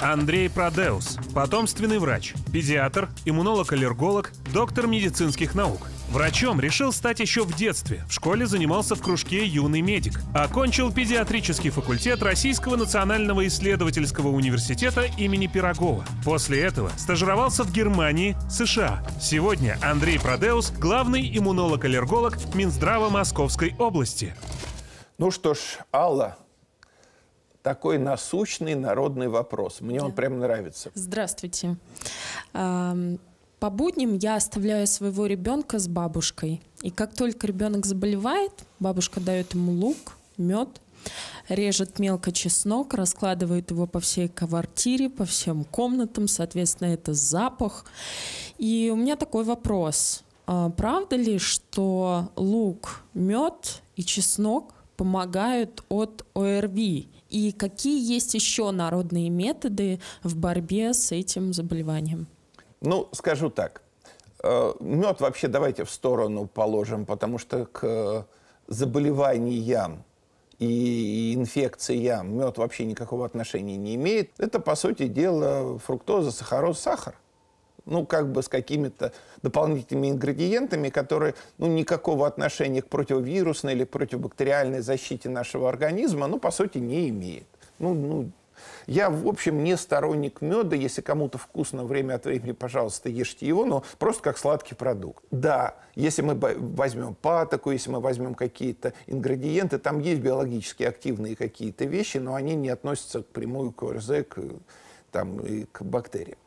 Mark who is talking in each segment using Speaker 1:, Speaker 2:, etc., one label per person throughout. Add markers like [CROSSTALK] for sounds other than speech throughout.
Speaker 1: Андрей Продеус, потомственный врач, педиатр, иммунолог-аллерголог, доктор медицинских наук. Врачом решил стать еще в детстве. В школе занимался в кружке «Юный медик». Окончил педиатрический факультет Российского национального исследовательского университета имени Пирогова. После этого стажировался в Германии, США. Сегодня Андрей Продеус – главный иммунолог-аллерголог Минздрава Московской области.
Speaker 2: Ну что ж, Алла, такой насущный народный вопрос. Мне да. он прям нравится.
Speaker 3: Здравствуйте. По будням я оставляю своего ребенка с бабушкой. И как только ребенок заболевает, бабушка дает ему лук, мед, режет мелко чеснок, раскладывает его по всей квартире, по всем комнатам, соответственно, это запах. И у меня такой вопрос. А правда ли, что лук, мед и чеснок помогают от ОРВИ? И какие есть еще народные методы в борьбе с этим заболеванием?
Speaker 2: Ну, скажу так. Э, Мед вообще давайте в сторону положим, потому что к заболеваниям и инфекциям мед вообще никакого отношения не имеет. Это, по сути дела, фруктоза, сахароз, сахар. Ну, как бы с какими-то дополнительными ингредиентами, которые ну, никакого отношения к противовирусной или противобактериальной защите нашего организма, ну, по сути, не имеет. Ну, ну, я, в общем, не сторонник меда. Если кому-то вкусно время от времени, пожалуйста, ешьте его, но просто как сладкий продукт. Да, если мы возьмем патоку, если мы возьмем какие-то ингредиенты, там есть биологически активные какие-то вещи, но они не относятся прямую к ОРЗ, к, там, и к бактериям.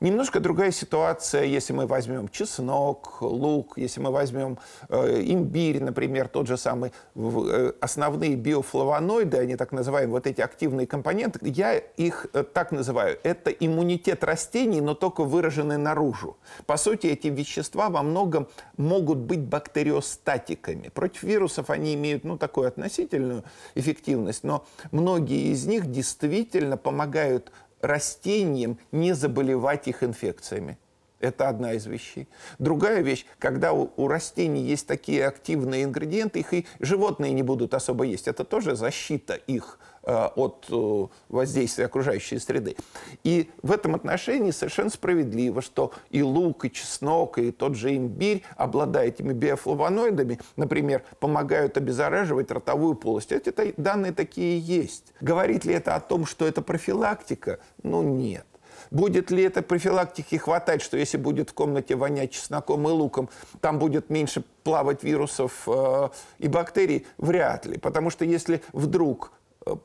Speaker 2: Немножко другая ситуация, если мы возьмем чеснок, лук, если мы возьмем э, имбирь, например, тот же самый, э, основные биофлавоноиды, они так называемые, вот эти активные компоненты, я их э, так называю, это иммунитет растений, но только выраженный наружу. По сути, эти вещества во многом могут быть бактериостатиками. Против вирусов они имеют, ну, такую относительную эффективность, но многие из них действительно помогают растениям не заболевать их инфекциями. Это одна из вещей. Другая вещь, когда у, у растений есть такие активные ингредиенты, их и животные не будут особо есть. Это тоже защита их от э, воздействия окружающей среды. И в этом отношении совершенно справедливо, что и лук, и чеснок, и тот же имбирь, обладая этими биофлавоноидами, например, помогают обеззараживать ротовую полость. Эти данные такие есть. Говорит ли это о том, что это профилактика? Ну, нет. Будет ли это профилактики хватать, что если будет в комнате вонять чесноком и луком, там будет меньше плавать вирусов э, и бактерий? Вряд ли. Потому что если вдруг э,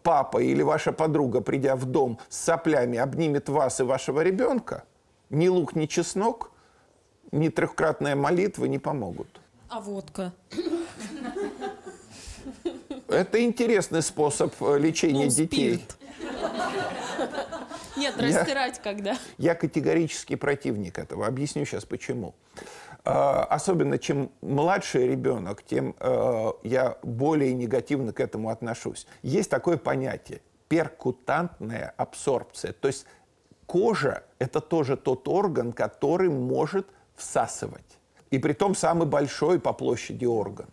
Speaker 2: папа или ваша подруга, придя в дом с соплями, обнимет вас и вашего ребенка, ни лук, ни чеснок, ни трехкратная молитва не помогут.
Speaker 3: А водка?
Speaker 2: Это интересный способ э, лечения ну, детей.
Speaker 3: Нет, растирать я, когда.
Speaker 2: Я категорический противник этого. Объясню сейчас почему. А, особенно чем младший ребенок, тем а, я более негативно к этому отношусь. Есть такое понятие перкутантная абсорбция. То есть кожа – это тоже тот орган, который может всасывать. И при том самый большой по площади орган.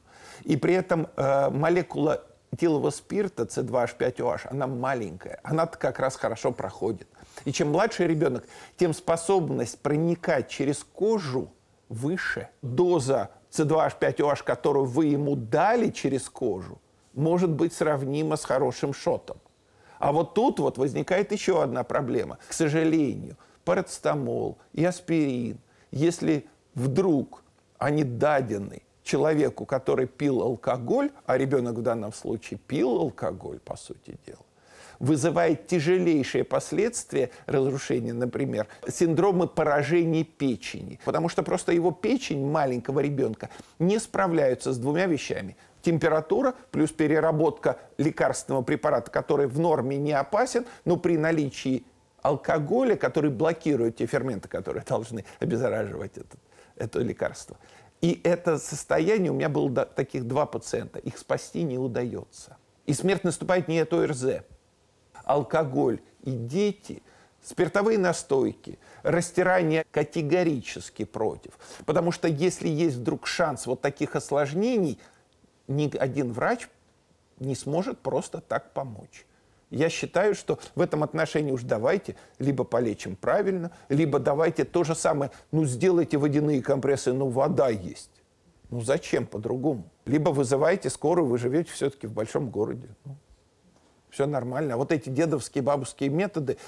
Speaker 2: И при этом э, молекула этилового спирта C2H5OH, она маленькая, она как раз хорошо проходит. И чем младший ребенок, тем способность проникать через кожу выше. Доза C2H5OH, которую вы ему дали через кожу, может быть сравнима с хорошим шотом. А вот тут вот возникает еще одна проблема. К сожалению, парацетамол и аспирин, если вдруг они дадены человеку, который пил алкоголь, а ребенок в данном случае пил алкоголь, по сути дела, вызывает тяжелейшие последствия разрушения, например, синдромы поражения печени. Потому что просто его печень маленького ребенка не справляются с двумя вещами. Температура плюс переработка лекарственного препарата, который в норме не опасен, но при наличии алкоголя, который блокирует те ферменты, которые должны обеззараживать это, это лекарство. И это состояние, у меня было таких два пациента, их спасти не удается. И смерть наступает не от ОРЗ. Алкоголь и дети, спиртовые настойки, растирание категорически против. Потому что если есть вдруг шанс вот таких осложнений, ни один врач не сможет просто так помочь. Я считаю, что в этом отношении уж давайте либо полечим правильно, либо давайте то же самое, ну сделайте водяные компрессы, ну вода есть. Ну зачем по-другому? Либо вызывайте скорую, вы живете все-таки в большом городе. Ну, все нормально. А вот эти дедовские, бабушские методы,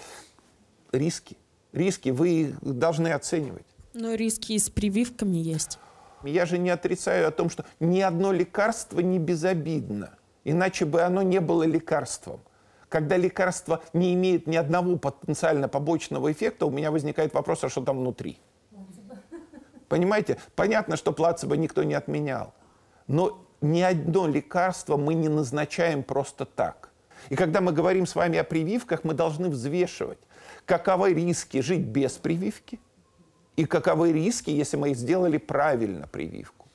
Speaker 2: риски. Риски вы должны оценивать.
Speaker 3: Но риски и с прививками есть.
Speaker 2: Я же не отрицаю о том, что ни одно лекарство не безобидно. Иначе бы оно не было лекарством. Когда лекарство не имеет ни одного потенциально побочного эффекта, у меня возникает вопрос, а что там внутри? Понимаете? Понятно, что плацебо никто не отменял. Но ни одно лекарство мы не назначаем просто так. И когда мы говорим с вами о прививках, мы должны взвешивать, каковы риски жить без прививки и каковы риски, если мы сделали правильно прививку.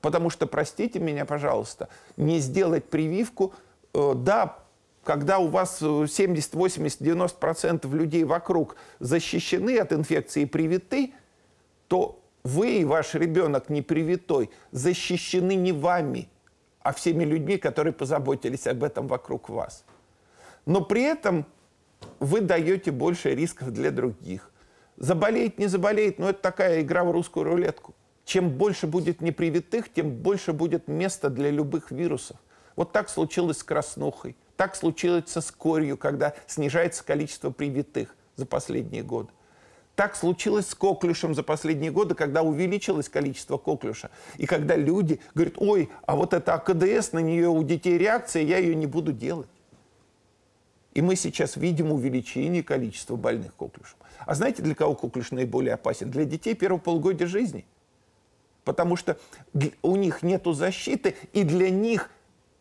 Speaker 2: Потому что, простите меня, пожалуйста, не сделать прививку, э, да, когда у вас 70, 80, 90% людей вокруг защищены от инфекции и привиты, то вы и ваш ребенок не привитой защищены не вами, а всеми людьми, которые позаботились об этом вокруг вас. Но при этом вы даете больше рисков для других. Заболеет, не заболеет, но это такая игра в русскую рулетку. Чем больше будет непривитых, тем больше будет места для любых вирусов. Вот так случилось с краснухой. Так случилось с корью, когда снижается количество привитых за последние годы. Так случилось с коклюшем за последние годы, когда увеличилось количество коклюша. И когда люди говорят, ой, а вот это АКДС, на нее у детей реакция, я ее не буду делать. И мы сейчас видим увеличение количества больных коклюшем. А знаете, для кого коклюш наиболее опасен? Для детей первого полугодия жизни. Потому что у них нет защиты, и для них,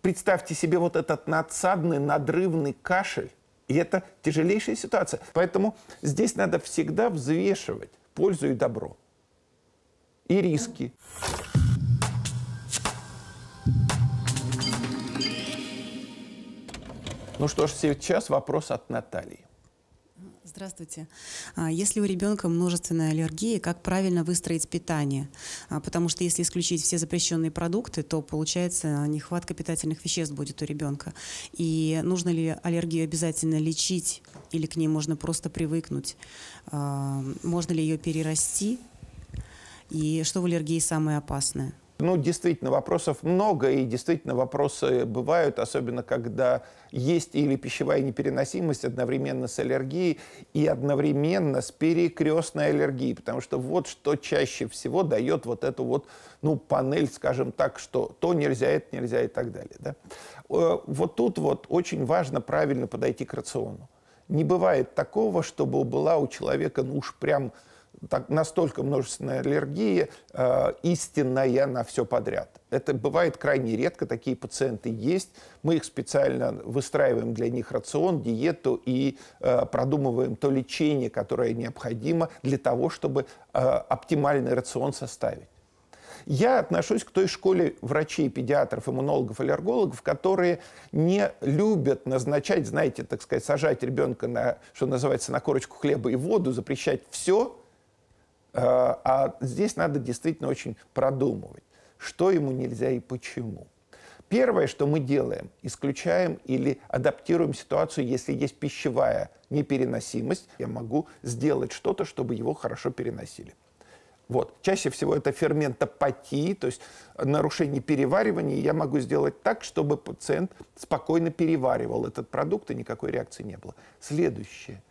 Speaker 2: представьте себе вот этот надсадный, надрывный кашель, и это тяжелейшая ситуация. Поэтому здесь надо всегда взвешивать пользу и добро. И риски. Ну что ж, сейчас вопрос от Натальи.
Speaker 4: Здравствуйте. А, если у ребенка множественная аллергия, как правильно выстроить питание? А, потому что если исключить все запрещенные продукты, то получается нехватка питательных веществ будет у ребенка. И нужно ли аллергию обязательно лечить или к ней можно просто привыкнуть? А, можно ли ее перерасти? И что в аллергии самое опасное?
Speaker 2: Ну, действительно, вопросов много, и действительно вопросы бывают, особенно когда есть или пищевая непереносимость одновременно с аллергией и одновременно с перекрестной аллергией, потому что вот что чаще всего дает вот эту вот, ну, панель, скажем так, что то нельзя, это нельзя и так далее. Да? Э, вот тут вот очень важно правильно подойти к рациону. Не бывает такого, чтобы была у человека, ну уж прям так, настолько множественная аллергия э, истинная на все подряд. Это бывает крайне редко, такие пациенты есть. Мы их специально выстраиваем для них рацион, диету и э, продумываем то лечение, которое необходимо для того, чтобы э, оптимальный рацион составить. Я отношусь к той школе врачей, педиатров, иммунологов, аллергологов, которые не любят назначать, знаете, так сказать, сажать ребенка на, что называется, на корочку хлеба и воду, запрещать все, а здесь надо действительно очень продумывать, что ему нельзя и почему. Первое, что мы делаем, исключаем или адаптируем ситуацию, если есть пищевая непереносимость, я могу сделать что-то, чтобы его хорошо переносили. Вот. Чаще всего это ферментопатии, то есть нарушение переваривания. Я могу сделать так, чтобы пациент спокойно переваривал этот продукт, и никакой реакции не было. Следующее.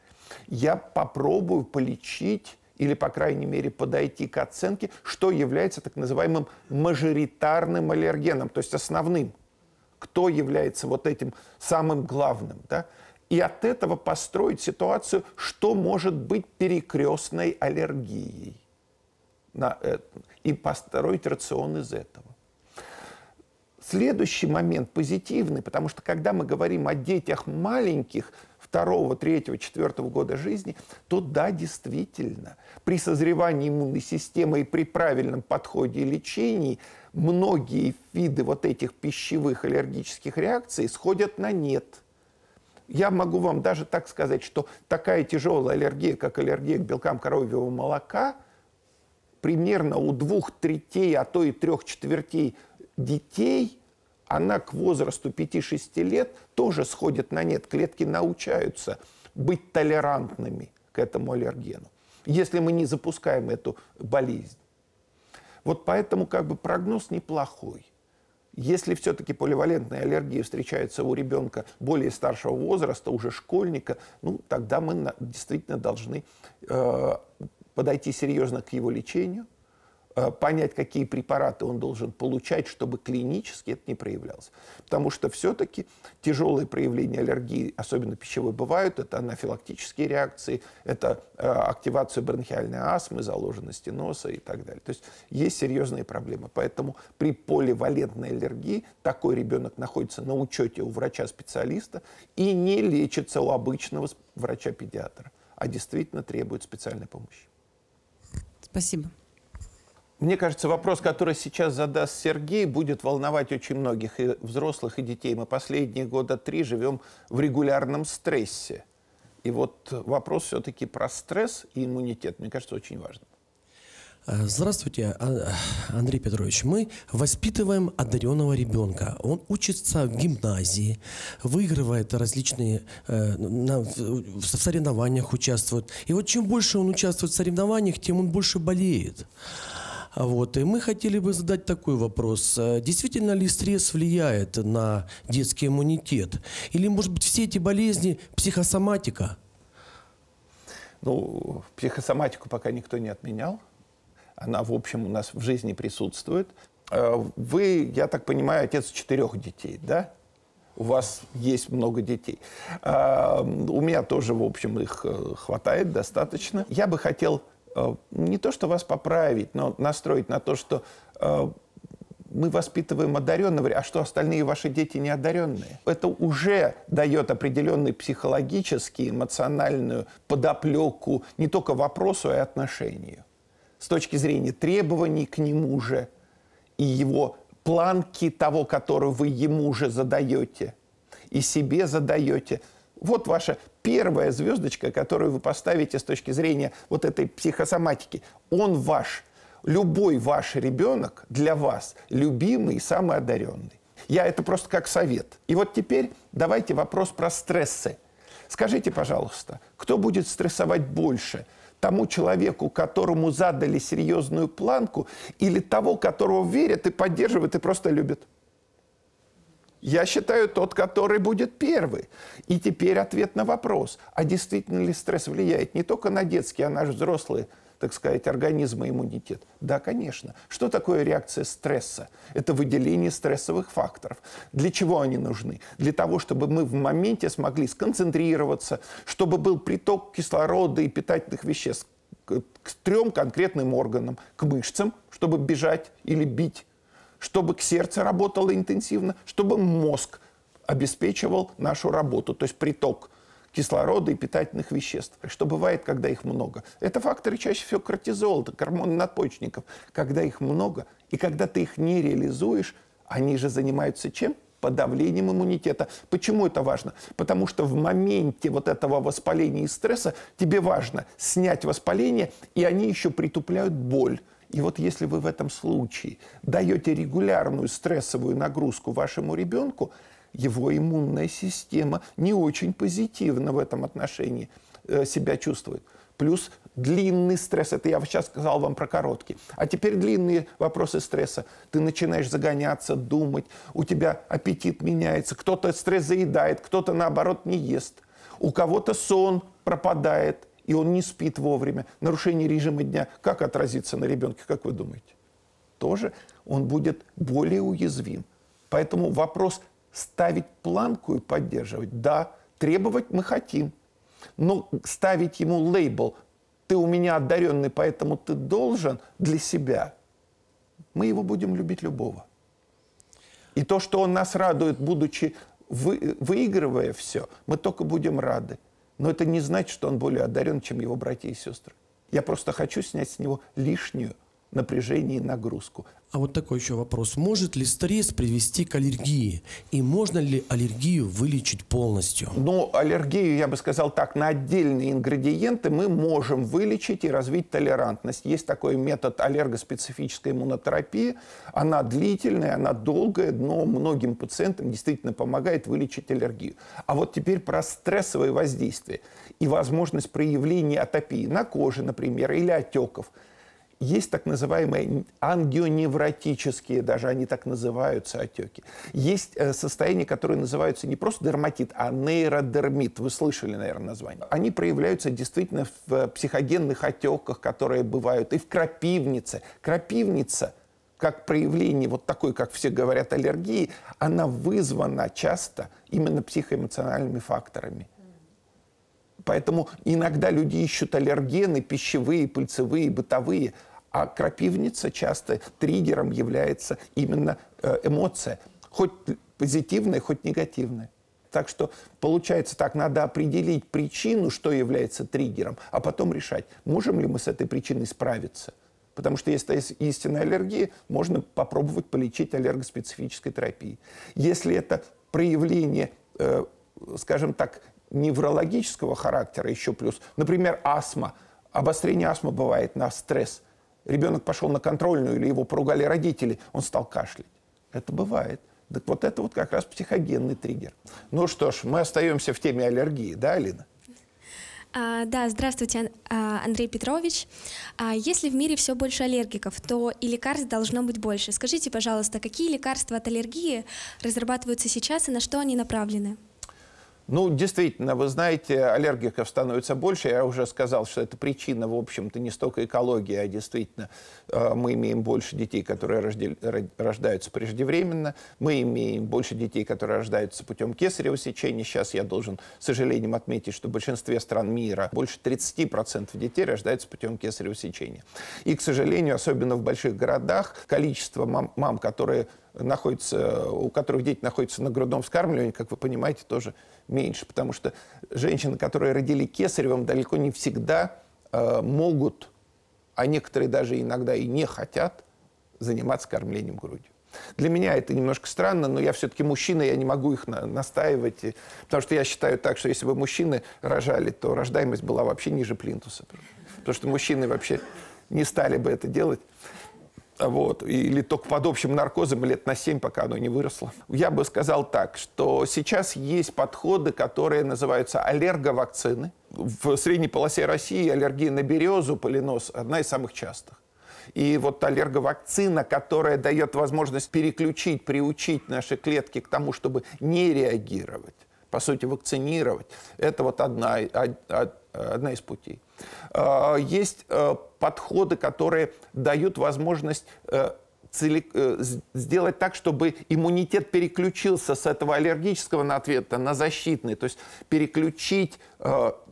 Speaker 2: Я попробую полечить или, по крайней мере, подойти к оценке, что является так называемым мажоритарным аллергеном, то есть основным. Кто является вот этим самым главным. Да? И от этого построить ситуацию, что может быть перекрестной аллергией. На, и построить рацион из этого. Следующий момент позитивный, потому что когда мы говорим о детях маленьких, второго, третьего, четвертого года жизни, то да, действительно, при созревании иммунной системы и при правильном подходе и лечении многие виды вот этих пищевых аллергических реакций сходят на нет. Я могу вам даже так сказать, что такая тяжелая аллергия, как аллергия к белкам коровьего молока, примерно у двух третей, а то и трех четвертей детей она к возрасту 5-6 лет тоже сходит на нет. Клетки научаются быть толерантными к этому аллергену, если мы не запускаем эту болезнь. Вот поэтому как бы прогноз неплохой. Если все-таки поливалентная аллергия встречается у ребенка более старшего возраста, уже школьника, ну, тогда мы действительно должны э, подойти серьезно к его лечению – понять, какие препараты он должен получать, чтобы клинически это не проявлялось. Потому что все-таки тяжелые проявления аллергии, особенно пищевой, бывают. Это анафилактические реакции, это э, активация бронхиальной астмы, заложенности носа и так далее. То есть есть серьезные проблемы. Поэтому при поливалентной аллергии такой ребенок находится на учете у врача-специалиста и не лечится у обычного врача-педиатра, а действительно требует специальной помощи.
Speaker 4: Спасибо.
Speaker 2: Мне кажется, вопрос, который сейчас задаст Сергей, будет волновать очень многих и взрослых, и детей. Мы последние года три живем в регулярном стрессе. И вот вопрос все-таки про стресс и иммунитет, мне кажется, очень важным.
Speaker 5: Э, здравствуйте, а, Андрей Петрович. Мы воспитываем одаренного ребенка. Он учится в гимназии, выигрывает различные, э, на, в соревнованиях участвует. И вот чем больше он участвует в соревнованиях, тем он больше болеет. Вот. И мы хотели бы задать такой вопрос. А действительно ли стресс влияет на детский иммунитет? Или, может быть, все эти болезни психосоматика?
Speaker 2: Ну, психосоматику пока никто не отменял. Она, в общем, у нас в жизни присутствует. А вы, я так понимаю, отец четырех детей, да? У вас есть много детей. А, у меня тоже, в общем, их э, хватает достаточно. Я бы хотел не то, что вас поправить, но настроить на то, что э, мы воспитываем одаренного, а что остальные ваши дети не одаренные. Это уже дает определенный психологический, эмоциональную подоплеку не только вопросу, а и отношению. С точки зрения требований к нему же и его планки того, которую вы ему же задаете, и себе задаете. Вот ваша первая звездочка, которую вы поставите с точки зрения вот этой психосоматики. Он ваш. Любой ваш ребенок для вас любимый и самый одаренный. Я это просто как совет. И вот теперь давайте вопрос про стрессы. Скажите, пожалуйста, кто будет стрессовать больше? Тому человеку, которому задали серьезную планку, или того, которого верят и поддерживают и просто любят? Я считаю, тот, который будет первый. И теперь ответ на вопрос, а действительно ли стресс влияет не только на детский, а на наш взрослый, так сказать, организм и иммунитет? Да, конечно. Что такое реакция стресса? Это выделение стрессовых факторов. Для чего они нужны? Для того, чтобы мы в моменте смогли сконцентрироваться, чтобы был приток кислорода и питательных веществ к, к трем конкретным органам, к мышцам, чтобы бежать или бить чтобы к сердцу работало интенсивно, чтобы мозг обеспечивал нашу работу, то есть приток кислорода и питательных веществ. Что бывает, когда их много? Это факторы чаще всего кортизол, это гормоны надпочечников. Когда их много, и когда ты их не реализуешь, они же занимаются чем? подавлением иммунитета. Почему это важно? Потому что в моменте вот этого воспаления и стресса тебе важно снять воспаление, и они еще притупляют боль. И вот если вы в этом случае даете регулярную стрессовую нагрузку вашему ребенку, его иммунная система не очень позитивно в этом отношении э, себя чувствует. Плюс длинный стресс, это я сейчас сказал вам про короткий. А теперь длинные вопросы стресса. Ты начинаешь загоняться, думать, у тебя аппетит меняется, кто-то стресс заедает, кто-то наоборот не ест. У кого-то сон пропадает, и он не спит вовремя, нарушение режима дня, как отразится на ребенке, как вы думаете? Тоже он будет более уязвим. Поэтому вопрос ставить планку и поддерживать. Да, требовать мы хотим, но ставить ему лейбл «ты у меня одаренный, поэтому ты должен» для себя, мы его будем любить любого. И то, что он нас радует, будучи вы, выигрывая все, мы только будем рады. Но это не значит, что он более одарен, чем его братья и сестры. Я просто хочу снять с него лишнюю напряжение и нагрузку.
Speaker 5: А вот такой еще вопрос. Может ли стресс привести к аллергии? И можно ли аллергию вылечить полностью?
Speaker 2: Ну, аллергию, я бы сказал так, на отдельные ингредиенты мы можем вылечить и развить толерантность. Есть такой метод аллергоспецифической иммунотерапии. Она длительная, она долгая, но многим пациентам действительно помогает вылечить аллергию. А вот теперь про стрессовое воздействие и возможность проявления атопии на коже, например, или отеков – есть так называемые ангионевротические, даже они так называются, отеки. Есть э, состояния, которые называются не просто дерматит, а нейродермит. Вы слышали, наверное, название. Они проявляются действительно в психогенных отеках, которые бывают и в крапивнице. Крапивница как проявление вот такой, как все говорят, аллергии, она вызвана часто именно психоэмоциональными факторами. Поэтому иногда люди ищут аллергены пищевые, пыльцевые, бытовые, а крапивница часто триггером является именно э, эмоция, хоть позитивная, хоть негативная. Так что получается так, надо определить причину, что является триггером, а потом решать, можем ли мы с этой причиной справиться. Потому что если есть истинная аллергия, можно попробовать полечить аллергоспецифической терапией. Если это проявление, э, скажем так, неврологического характера еще плюс. Например, астма. Обострение астмы бывает на стресс. Ребенок пошел на контрольную или его поругали родители, он стал кашлять. Это бывает. Так вот это вот как раз психогенный триггер. Ну что ж, мы остаемся в теме аллергии, да, Алина?
Speaker 6: А, да, здравствуйте, а, Андрей Петрович. А, если в мире все больше аллергиков, то и лекарств должно быть больше. Скажите, пожалуйста, какие лекарства от аллергии разрабатываются сейчас и на что они направлены?
Speaker 2: Ну, действительно, вы знаете, аллергиков становится больше. Я уже сказал, что это причина, в общем-то, не столько экологии, а действительно э, мы имеем больше детей, которые рождаются преждевременно. Мы имеем больше детей, которые рождаются путем кесарево сечения. Сейчас я должен, с сожалением, отметить, что в большинстве стран мира больше 30% детей рождаются путем кесарево сечения. И, к сожалению, особенно в больших городах, количество мам, мам которые находятся, у которых дети находятся на грудном вскармливании, как вы понимаете, тоже меньше, потому что женщины, которые родили кесаревым, далеко не всегда э, могут, а некоторые даже иногда и не хотят заниматься кормлением грудью. Для меня это немножко странно, но я все-таки мужчина, я не могу их на, настаивать, потому что я считаю так, что если бы мужчины рожали, то рождаемость была вообще ниже плинтуса. Потому что мужчины вообще не стали бы это делать вот, или только под общим наркозом лет на 7, пока оно не выросло. Я бы сказал так, что сейчас есть подходы, которые называются аллерговакцины. В средней полосе России аллергия на березу, полинос – одна из самых частых. И вот аллерговакцина, которая дает возможность переключить, приучить наши клетки к тому, чтобы не реагировать, по сути, вакцинировать, это вот одна, одна из путей. А, есть э, подходы, которые дают возможность э, э, сделать так, чтобы иммунитет переключился с этого аллергического ответа на защитный, то есть переключить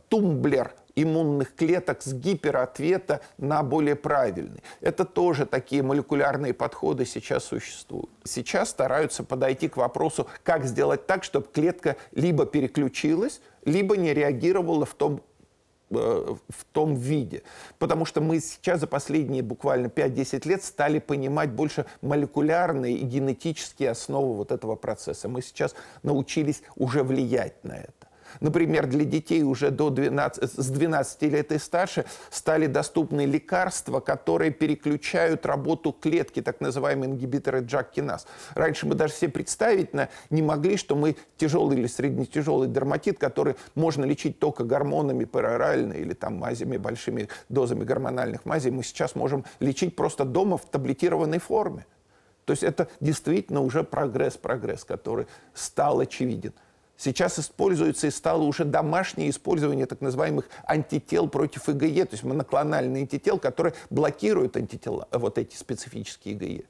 Speaker 2: тумблер иммунных клеток с гиперответа на более правильный. Это тоже такие молекулярные подходы сейчас существуют. Сейчас стараются подойти к вопросу, как сделать так, чтобы клетка либо переключилась, либо не реагировала в том Э, в том виде. Потому что мы сейчас за последние буквально 5-10 лет стали понимать больше молекулярные и генетические основы вот этого процесса. Мы сейчас научились уже влиять на это. Например, для детей уже до 12, с 12 лет и старше стали доступны лекарства, которые переключают работу клетки, так называемые ингибиторы джак-киназ. Раньше мы даже себе представить не могли, что мы тяжелый или среднетяжелый дерматит, который можно лечить только гормонами перорально или там мазями, большими дозами гормональных мазей, мы сейчас можем лечить просто дома в таблетированной форме. То есть это действительно уже прогресс, прогресс, который стал очевиден. Сейчас используется и стало уже домашнее использование так называемых антител против ИГЕ, то есть моноклональные антител, которые блокируют антитела, вот эти специфические ИГЕ.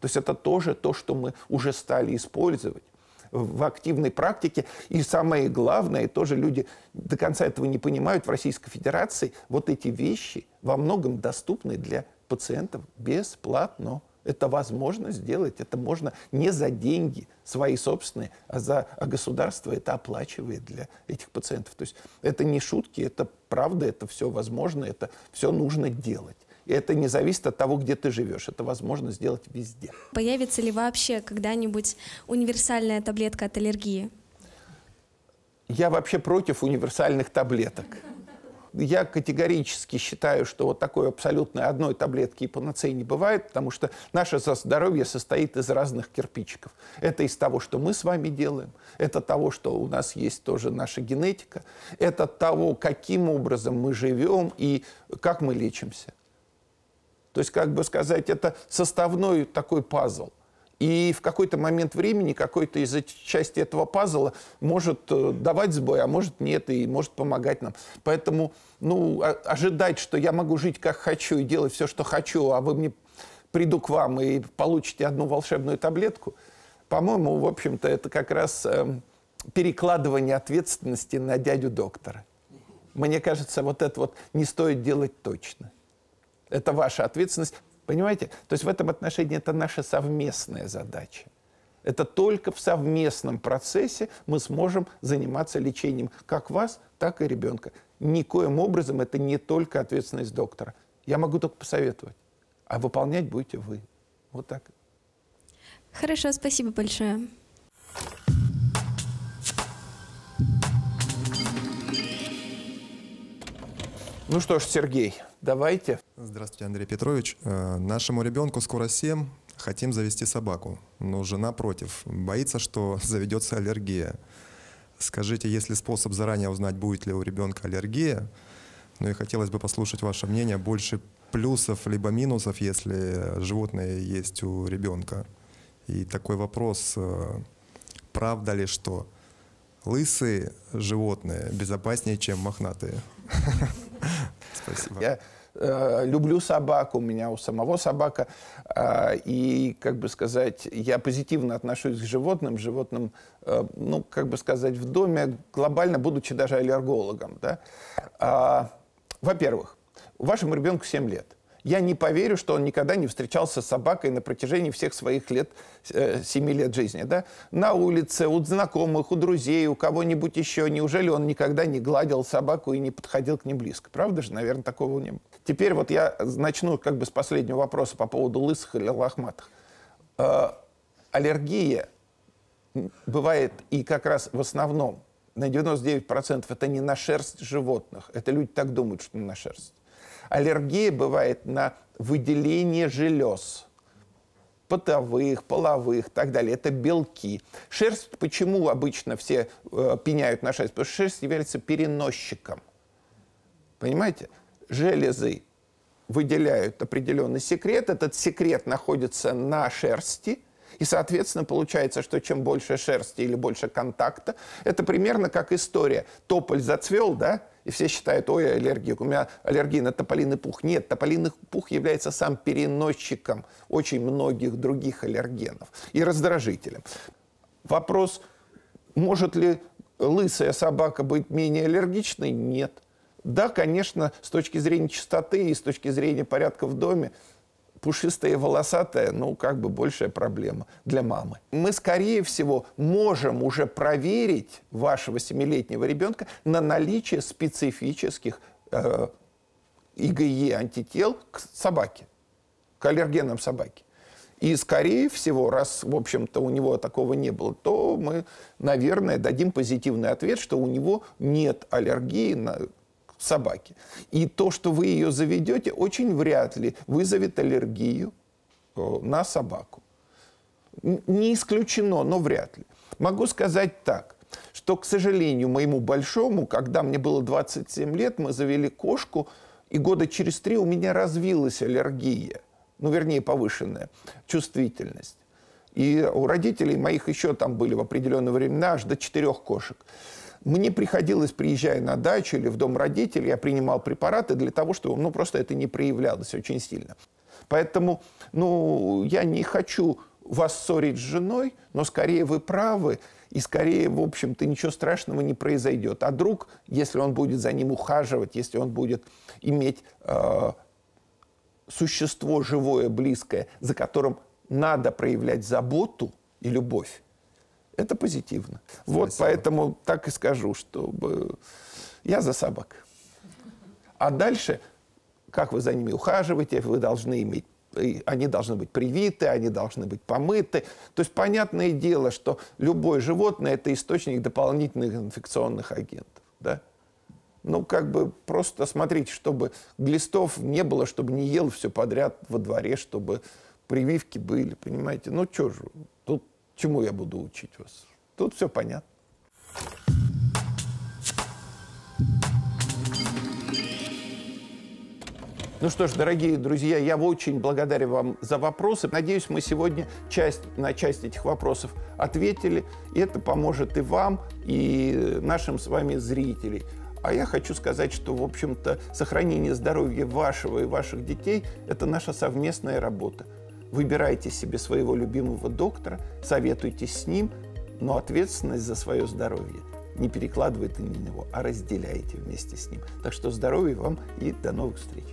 Speaker 2: То есть это тоже то, что мы уже стали использовать в активной практике. И самое главное, тоже люди до конца этого не понимают, в Российской Федерации вот эти вещи во многом доступны для пациентов бесплатно. Это возможно сделать, это можно не за деньги свои собственные, а, за, а государство это оплачивает для этих пациентов. То есть это не шутки, это правда, это все возможно, это все нужно делать. И это не зависит от того, где ты живешь. Это возможно сделать везде.
Speaker 6: Появится ли вообще когда-нибудь универсальная таблетка от аллергии?
Speaker 2: Я вообще против универсальных таблеток. Я категорически считаю, что вот такой абсолютной одной таблетки и панацеи не бывает, потому что наше здоровье состоит из разных кирпичиков. Это из того, что мы с вами делаем, это того, что у нас есть тоже наша генетика, это того, каким образом мы живем и как мы лечимся. То есть, как бы сказать, это составной такой пазл. И в какой-то момент времени какой-то из части этого пазла может э, давать сбой, а может нет, и может помогать нам. Поэтому ну, ожидать, что я могу жить как хочу и делать все, что хочу, а вы мне приду к вам и получите одну волшебную таблетку, по-моему, в общем-то, это как раз э, перекладывание ответственности на дядю доктора. Мне кажется, вот это вот не стоит делать точно. Это ваша ответственность. Понимаете? То есть в этом отношении это наша совместная задача. Это только в совместном процессе мы сможем заниматься лечением как вас, так и ребенка. Никоим образом это не только ответственность доктора. Я могу только посоветовать, а выполнять будете вы. Вот так.
Speaker 6: Хорошо, спасибо большое.
Speaker 2: Ну что ж, Сергей, давайте.
Speaker 7: Здравствуйте, Андрей Петрович. Э, нашему ребенку скоро 7, хотим завести собаку, но жена против, боится, что [LAUGHS] заведется аллергия. Скажите, есть ли способ заранее узнать, будет ли у ребенка аллергия? Ну и хотелось бы послушать ваше мнение, больше плюсов либо минусов, если животное есть у ребенка. И такой вопрос, э, правда ли, что лысые животные безопаснее, чем мохнатые? [LAUGHS]
Speaker 2: Спасибо. Э, люблю собак, у меня у самого собака, э, и, как бы сказать, я позитивно отношусь к животным, животным, э, ну, как бы сказать, в доме, глобально, будучи даже аллергологом, да. Во-первых, вашему ребенку 7 лет я не поверю, что он никогда не встречался с собакой на протяжении всех своих лет, э, 7 лет жизни. Да? На улице, у знакомых, у друзей, у кого-нибудь еще. Неужели он никогда не гладил собаку и не подходил к ним близко? Правда же? Наверное, такого не было. Теперь вот я начну как бы с последнего вопроса по поводу лысых или лохматых. Э, аллергия бывает и как раз в основном на 99% это не на шерсть животных. Это люди так думают, что не на шерсть. Аллергия бывает на выделение желез потовых, половых и так далее. Это белки. Шерсть, почему обычно все э, пеняют на шерсть? Потому что шерсть является переносчиком. Понимаете? Железы выделяют определенный секрет. Этот секрет находится на шерсти. И, соответственно, получается, что чем больше шерсти или больше контакта, это примерно как история. Тополь зацвел, да, и все считают, ой, аллергия, у меня аллергия на тополиный пух. Нет, тополиный пух является сам переносчиком очень многих других аллергенов и раздражителем. Вопрос, может ли лысая собака быть менее аллергичной? Нет. Да, конечно, с точки зрения чистоты и с точки зрения порядка в доме пушистая и волосатая, ну, как бы большая проблема для мамы. Мы, скорее всего, можем уже проверить вашего семилетнего ребенка на наличие специфических э, ИГЕ антител к собаке, к аллергенам собаки. И, скорее всего, раз, в общем-то, у него такого не было, то мы, наверное, дадим позитивный ответ, что у него нет аллергии на собаки. И то, что вы ее заведете, очень вряд ли вызовет аллергию э, на собаку. Не исключено, но вряд ли. Могу сказать так, что, к сожалению, моему большому, когда мне было 27 лет, мы завели кошку, и года через три у меня развилась аллергия, ну, вернее, повышенная чувствительность. И у родителей моих еще там были в определенное время аж до четырех кошек. Мне приходилось, приезжая на дачу или в дом родителей, я принимал препараты для того, чтобы ну, просто это не проявлялось очень сильно. Поэтому ну, я не хочу вас ссорить с женой, но скорее вы правы, и скорее, в общем-то, ничего страшного не произойдет. А друг, если он будет за ним ухаживать, если он будет иметь э, существо живое, близкое, за которым надо проявлять заботу и любовь, это позитивно. Спасибо. Вот поэтому так и скажу, что я за собак. А дальше как вы за ними ухаживаете, вы должны иметь они должны быть привиты, они должны быть помыты. То есть понятное дело, что любое животное – это источник дополнительных инфекционных агентов. Да? Ну, как бы просто смотрите, чтобы глистов не было, чтобы не ел все подряд во дворе, чтобы прививки были, понимаете? Ну, что же, чему я буду учить вас? Тут все понятно. Ну что ж, дорогие друзья, я очень благодарен вам за вопросы. Надеюсь, мы сегодня часть, на часть этих вопросов ответили. И это поможет и вам, и нашим с вами зрителям. А я хочу сказать, что, в общем-то, сохранение здоровья вашего и ваших детей – это наша совместная работа. Выбирайте себе своего любимого доктора, советуйтесь с ним, но ответственность за свое здоровье не перекладывайте на него, а разделяйте вместе с ним. Так что здоровья вам и до новых встреч.